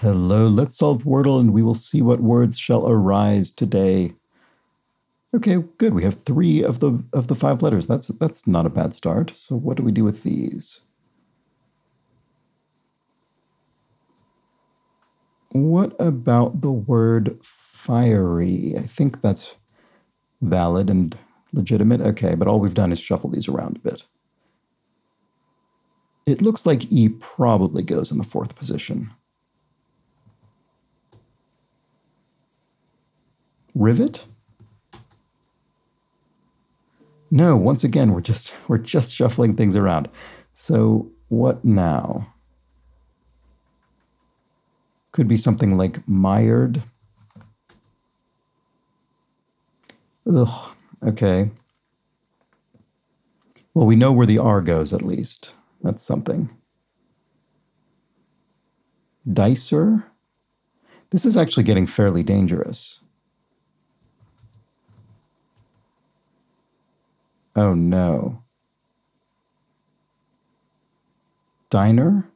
Hello, let's solve Wordle and we will see what words shall arise today. Okay, good. We have three of the of the five letters. That's that's not a bad start. So what do we do with these? What about the word fiery? I think that's valid and legitimate. Okay, but all we've done is shuffle these around a bit. It looks like E probably goes in the fourth position. Rivet? No, once again, we're just we're just shuffling things around. So what now? Could be something like mired. Ugh, okay. Well, we know where the R goes at least. That's something. Dicer? This is actually getting fairly dangerous. Oh no. Diner?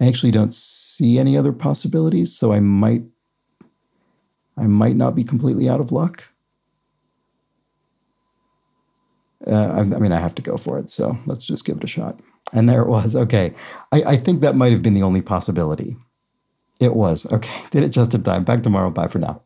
I actually don't see any other possibilities, so I might I might not be completely out of luck. Uh, I, mean, I have to go for it, so let's just give it a shot. And there it was. Okay. I, I think that might have been the only possibility. It was. Okay. Did it just in time. Back tomorrow. Bye for now.